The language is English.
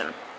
discussion?